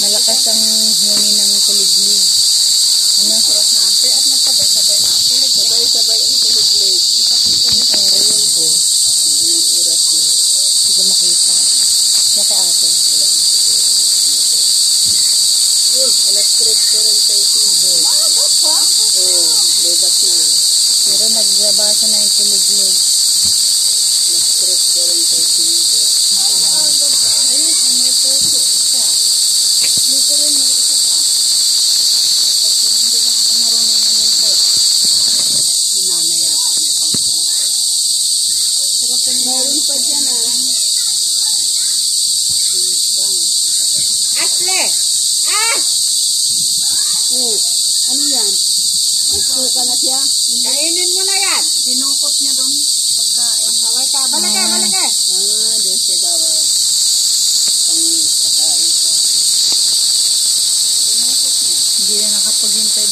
Malakas ang huni ng kuliglig. Ano? Kurat na ante at nagpabay-sabay na ako. Nagpabay-sabay ang kuliglig. Ang aerial ko. Ang oras na. Hindi ko makita. Saka ate. Uy, alas 3.45. Oh, may bat na. Pero naglabasa na yung kuliglig. Pa dyan ah. Asle! As! Oh, ano yan? Nagsuka na siya? Kainin mo na yan! Dinukot niya doon pagkain. Kaway ka, balage, Ah. balage! Ah, doon siya daw ah. Pang pakain siya. Dinukot niya. Hindi na nakapaghintay